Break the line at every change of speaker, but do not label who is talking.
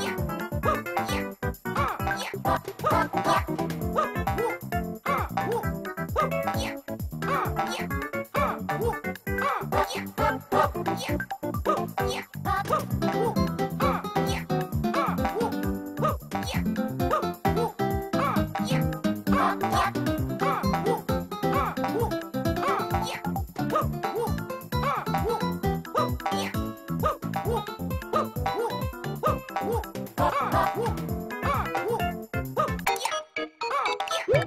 Yeah. Yeah. Woo!